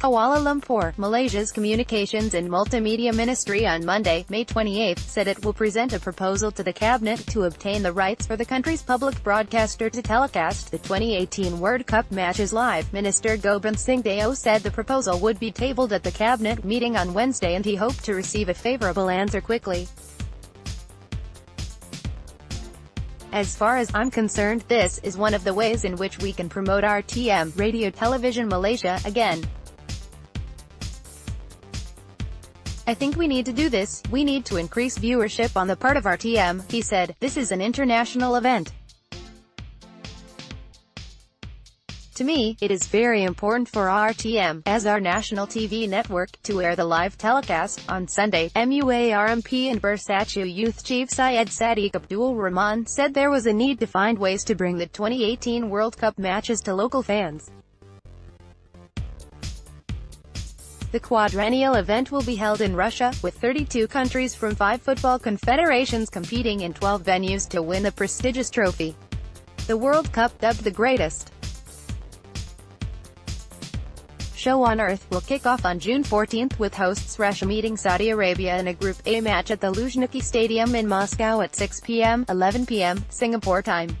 Kuala Lumpur, Malaysia's Communications and Multimedia Ministry on Monday, May 28, said it will present a proposal to the cabinet to obtain the rights for the country's public broadcaster to telecast the 2018 World Cup matches live. Minister Gobind Singh Deo said the proposal would be tabled at the cabinet meeting on Wednesday and he hoped to receive a favorable answer quickly. As far as I'm concerned, this is one of the ways in which we can promote RTM, Radio Television Malaysia, again. I think we need to do this, we need to increase viewership on the part of RTM, he said, this is an international event. To me, it is very important for RTM, as our national TV network, to air the live telecast. On Sunday, Muar MP and Bersatu Youth Chief Syed Saddiq Abdul Rahman said there was a need to find ways to bring the 2018 World Cup matches to local fans. The quadrennial event will be held in Russia, with 32 countries from five football confederations competing in 12 venues to win the prestigious trophy. The World Cup, dubbed the greatest show on Earth, will kick off on June 14 with hosts Russia meeting Saudi Arabia in a Group A match at the Luzhniki Stadium in Moscow at 6 p.m., 11 p.m., Singapore time.